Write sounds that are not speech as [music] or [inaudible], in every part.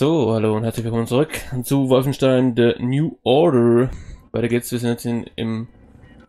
So, hallo und herzlich willkommen zurück zu Wolfenstein The New Order. Weiter geht's, wir sind jetzt in, im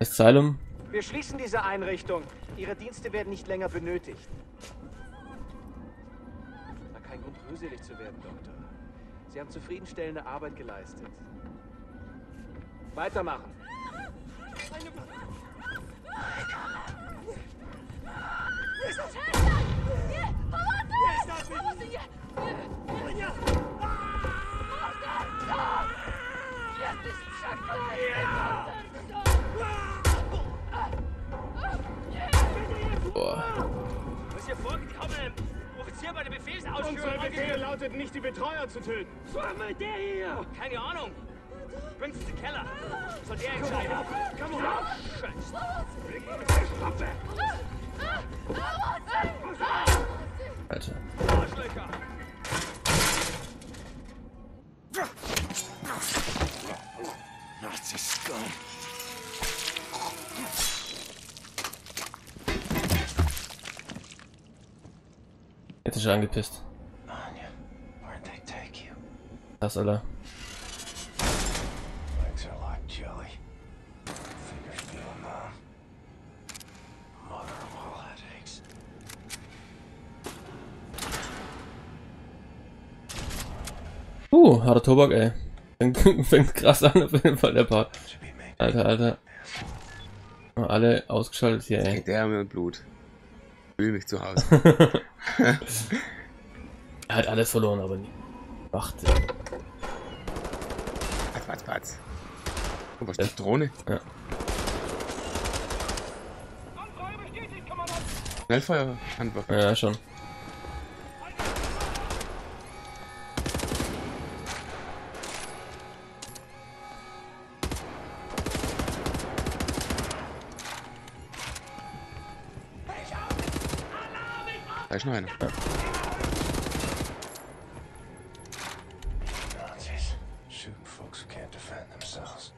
Asylum. Wir schließen diese Einrichtung. Ihre Dienste werden nicht länger benötigt. Na, kein Grund, rührselig zu werden, Doktor. Sie haben zufriedenstellende Arbeit geleistet. Weitermachen. Boah. Zu töten. So einmal der hier. Keine Ahnung. Bring's in den Keller. Soll der entscheiden. Komm raus. Scheiße. Alter. Arschlöcher. Nazi scum. Jetzt ist er angepisst. All headaches. Uh, harter Tobak, ey. Fängt, [laughs] fängt krass an, auf jeden Fall der Part. Alter, Alter. Alle ausgeschaltet hier, ey. Der mir Blut. Fühl mich zu Hause. [laughs] Er hat alles verloren, aber nie. Macht. Patz, Oh, was ist die Drohne? Ja. Schnellfeuer, Handwaffe. Ja, schon. Da ist noch einer. Nazis. Shooting folks who can't defend themselves.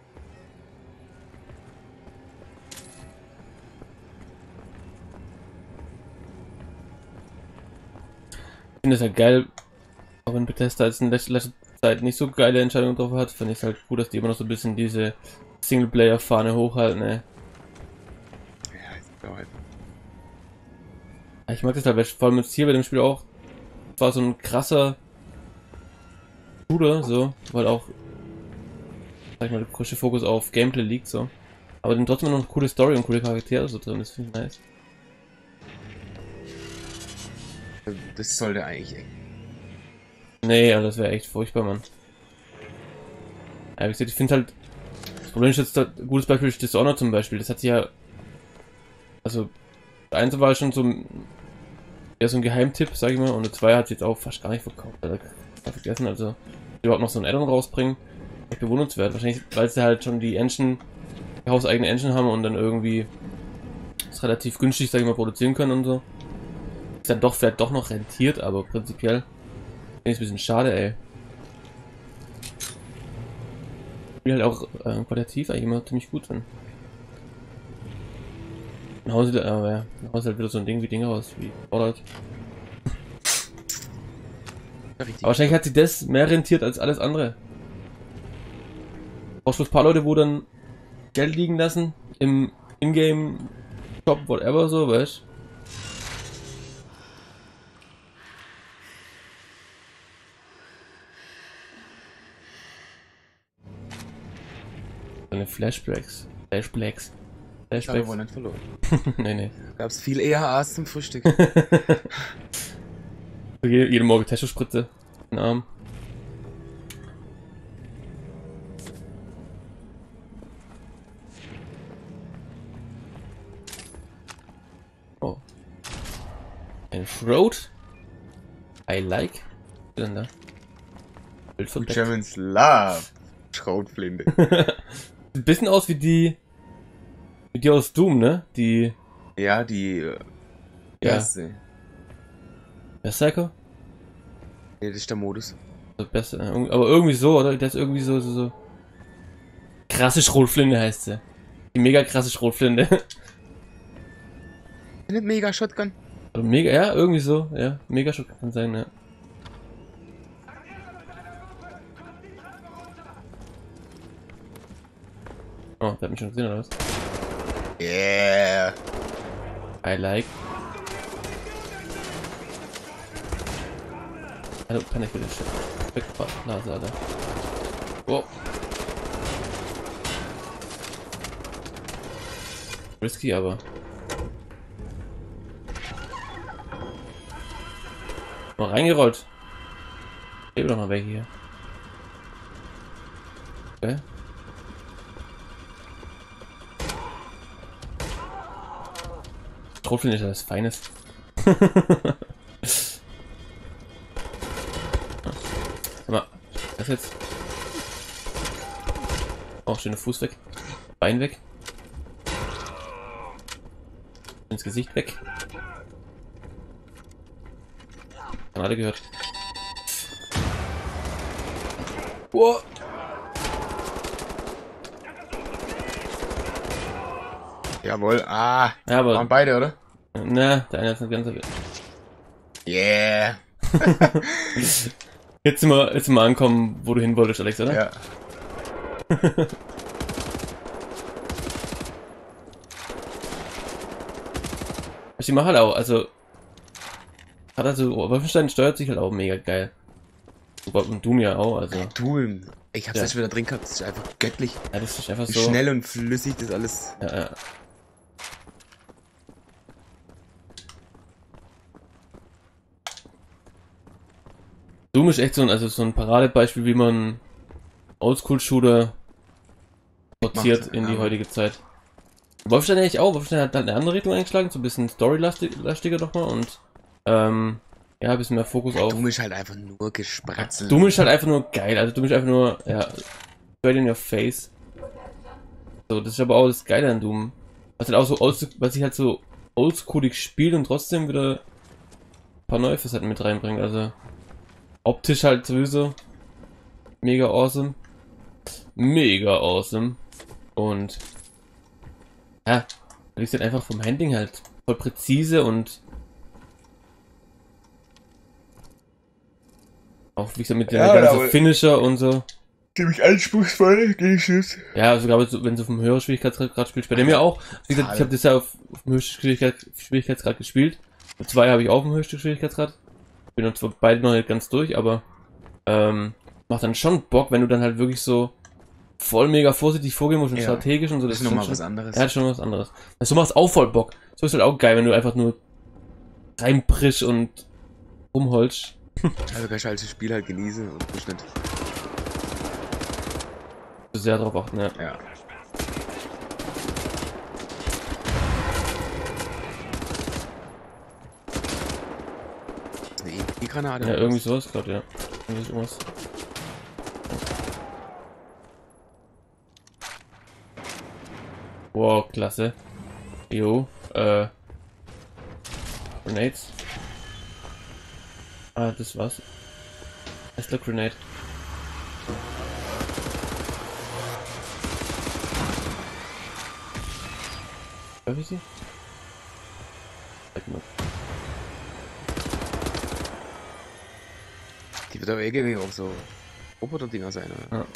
Finde es halt geil, auch wenn Bethesda jetzt in letzter, Zeit nicht so geile Entscheidungen drauf hat, finde ich es halt gut, dass die immer noch so ein bisschen diese Singleplayer-Fahne hochhalten, ey. Ja, ist auch halt. Ich mag das halt, weil vor allem jetzt hier bei dem Spiel auch, war so ein krasser Shooter, so, weil auch, sag ich mal, der größte Fokus auf Gameplay liegt, so. Aber dann trotzdem noch eine coole Story und coole Charaktere so drin, das finde ich nice. Das sollte eigentlich. Nee, also das wäre echt furchtbar, Mann. Ja, wie gesagt, ich finde halt, das Problem ist jetzt, ein gutes Beispiel ist Dishonored zum Beispiel, das hat sich ja, also, der 1 war schon so eher so ein Geheimtipp, sag ich mal, und der 2 hat jetzt auch fast gar nicht verkauft, also, man vergessen, also, überhaupt noch so ein Addon rausbringen, echt bewundernswert, wahrscheinlich, weil sie halt schon die Engine, die hauseigene Engine haben und dann irgendwie es relativ günstig, sag ich mal, produzieren können und so. Ist dann doch vielleicht doch noch rentiert, aber prinzipiell finde ich es ein bisschen schade, ey. Spiel halt auch äh, qualitativ eigentlich immer ziemlich gut sind. Sie, aber ja, halt wieder so ein Ding wie Dinge raus, wie Fallout. Aber wahrscheinlich hat sie das mehr rentiert als alles andere. Auch schon ein paar Leute, wo dann Geld liegen lassen im Ingame-Shop, whatever, so, weißt Eine Flashbacks. Flashbacks. Ich habe Flashbacks. wohl nicht verloren. [laughs] nee, nee. Gab's viel EHAs zum Frühstück. [laughs] Je- Jeden Morgen Teschospritze. Den Arm. Oh. Ein Throat. I like. Was ist denn da? Germans love. Schrotflinte. [laughs] Sieht ein bisschen aus wie die. Wie die aus Doom, ne? Die. ja, die äh, Ja. erste. Berserker? Nee, das ist der Modus. Also besser, aber irgendwie so, oder? Der ist irgendwie so, so, so. Krasse Schrotflinte heißt sie. Die mega krasse Schrotflinte. Nicht mega Shotgun. Oder mega, ja, irgendwie so, ja. Mega Schock kann sein, ja. Oh, der hat mich schon gesehen, oder was? Yeah. I like. Hallo, kann ich bitte shit. Wegblase, Alter. Oh. Risky, aber. Mal reingerollt. Lebe doch mal weg hier. Okay. Schrotflinte ist ja das Feines. [laughs] Sag mal, was jetzt? Auch schöner Fuß weg. Bein weg. Ins Gesicht weg. Gerade gehört. Wow. Jawohl. Ah. Ja, aber Waren beide, oder? Na, der eine ist eine ganze. Yeah. [laughs] Jetzt sind wir, jetzt sind wir ankommen, wo du hin wolltest, Alex, oder? Ja. [laughs] Ich mache halt auch, also. Hat also, Wolfenstein steuert sich halt auch mega geil. Und Doom ja auch, also. Du, ich hab's Ja. jetzt wieder drin gehabt. Das ist einfach göttlich. Ja, das ist einfach Wie so. schnell und flüssig das alles. Ja, ja. Doom ist echt so ein, also so ein Paradebeispiel, wie man Oldschool-Shooter portiert in die heutige Zeit. Wolfenstein eigentlich auch. Wolfenstein hat halt eine andere Richtung eingeschlagen, so ein bisschen storylastiger nochmal und ähm, ja, ein bisschen mehr Fokus auf. Doom ist halt einfach nur gespratzelt. Doom ist halt einfach nur geil, also Doom ist einfach nur, ja, straight in your face. So, das ist aber auch das Geile an Doom. Was halt auch so old, was ich halt so oldschoolig spielt und trotzdem wieder ein paar neue Facetten mit reinbringt. Also optisch halt sowieso mega awesome. Mega awesome. Und ja, ich halt einfach vom Handling halt voll präzise und auch wie gesagt mit den Ja, ganzen Finisher und so. Ziemlich anspruchsvoll, Gegenschluss. Ja, sogar wenn wenn du auf dem höheren Schwierigkeitsgrad spielst. Bei dem ja auch. Wie gesagt, ich habe das ja auf, auf dem höchsten Schwierigkeit, Schwierigkeitsgrad gespielt. Zwei habe ich auch auf dem höchsten Schwierigkeitsgrad. Bin uns zwar beide noch nicht ganz durch, aber ähm, macht dann schon Bock, wenn du dann halt wirklich so voll mega vorsichtig vorgehen musst und Ja. strategisch und so. Das ist nochmal was anderes. Ja, schon was anderes. So macht's auch voll Bock. So ist halt auch geil, wenn du einfach nur reinprisch und rumholst. [laughs] Also kannst du halt das Spiel halt genießen und nicht. Sehr drauf achten, ja. Ja. E-Granate. Ja, irgendwie sowas gerade, ja. Irgendwie sowas. Wow, klasse. Jo, äh. Grenades. Ah, das war's. Tesla Grenade. Darf sie? Zeig mal. Wird aber irgendwie auch so Roboter-Dinger sein, oder? Ja.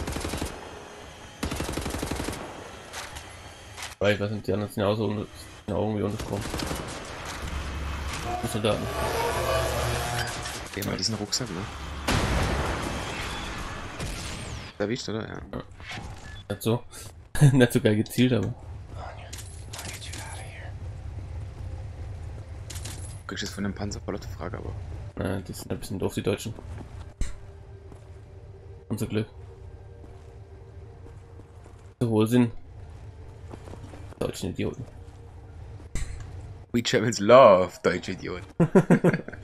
Weil ich weiß nicht, die anderen sind ja auch so sind ja irgendwie unter Strom. Die Soldaten. Haben halt diesen Rucksack, ne? Erwischt, oder? Ja. Nicht so. [laughs] nicht so geil gezielt, aber. Kriegst jetzt von dem Panzer voll auf die Frage, aber. Naja, die sind ein bisschen doof, die Deutschen. Unser Glück. So wohl sind. Deutschen Idioten. We Germans love deutsche Idioten. [laughs]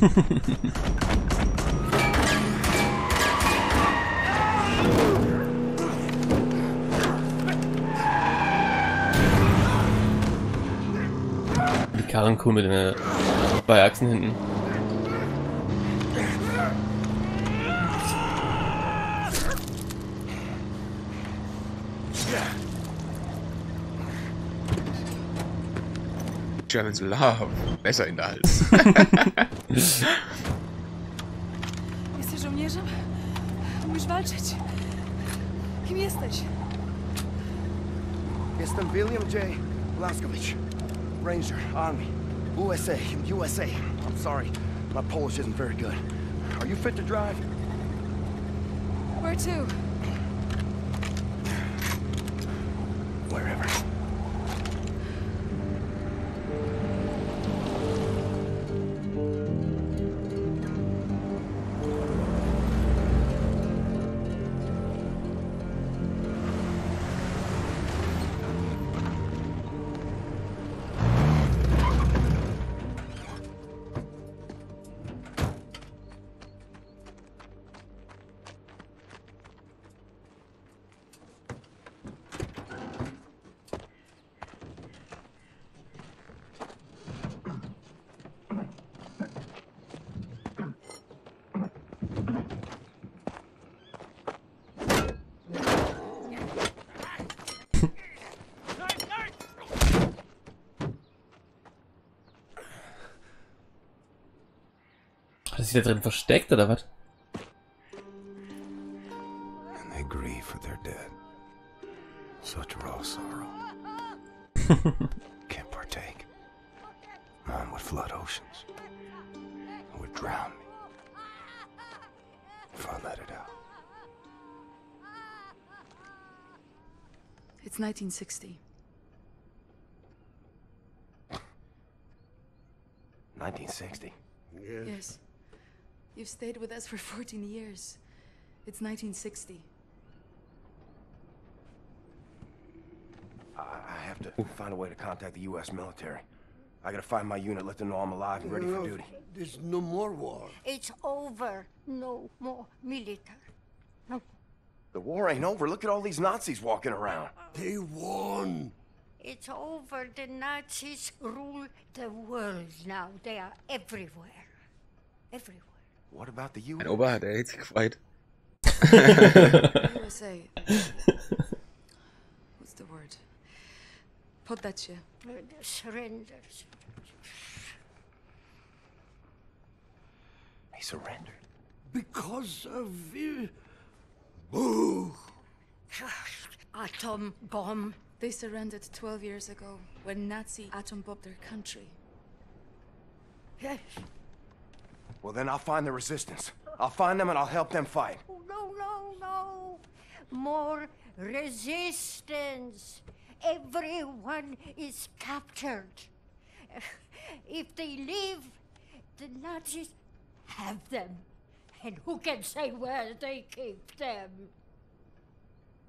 [laughs] Die Karrenkuh mit den äh, zwei Achsen hinten. Germans Love. Besser in der Hals. [laughs] Jesteś żołnierzem? Umiesz walczyć? Kim jesteś? Jestem William J. Blaskowicz. Ranger, Army, USA, USA. I'm sorry, my Polish isn't very good. Are you fit to drive? Where to? Sich da drin versteckt oder was? And they grieve for their dead. Such raw sorrow. [laughs] Can't partake. Mine would flood oceans. Would drown me. If I let it out. It's 1960. 1960. Yes. You've stayed with us for 14 years. It's 1960. I, I have to find a way to contact the U.S. military. I gotta find my unit, let them know I'm alive and ready for duty. There's no more war. It's over. No more military. No. The war ain't over. Look at all these Nazis walking around. They won. It's over. The Nazis rule the world now. They are everywhere. Everywhere. What about the Mein U.S.? Opa hat er jetzt gefreut. USA. [laughs] What's the word? Poddacie. The surrenders. He surrendered. Because of uh, Boo. Atom bomb. They surrendered 12 years ago when Nazi atom bombed their country. Yes. Well, then I'll find the resistance. I'll find them and I'll help them fight. Oh, no, no, no. More resistance. Everyone is captured. [laughs] If they leave, the Nazis have them. And who can say where they keep them?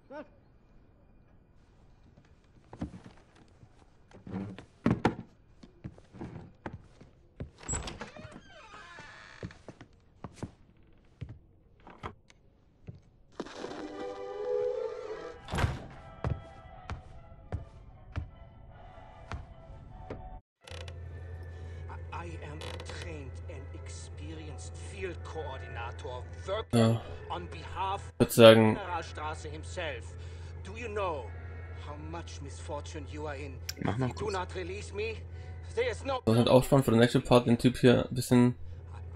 [laughs] Ja. on behalf Ich würde sagen, Straße himself. Do you know how much misfortune you are in? Mach noch kurz. not release me, there is no. das hat auch spannend für den nächsten Part, den Typ hier ein bisschen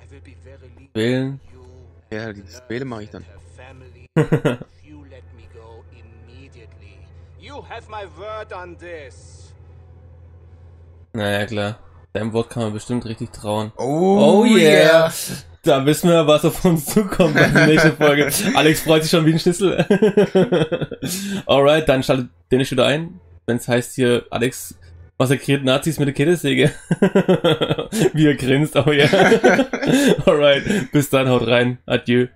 I will be very lenient wählen. Ja, die Wähle mache ich dann. Have family. If [laughs] you let me go immediately, you have my word on this. Naja, klar. Deinem Wort kann man bestimmt richtig trauen. Oh, Da wissen wir, was auf uns zukommt bei der nächsten Folge. Alex freut sich schon wie ein Schnitzel. [laughs] Alright, dann schaltet den nicht wieder ein, wenn es heißt hier, Alex massakriert Nazis mit der Kettensäge. [laughs] wie er grinst, oh ja. [laughs] Alright, bis dann, haut rein. Adieu.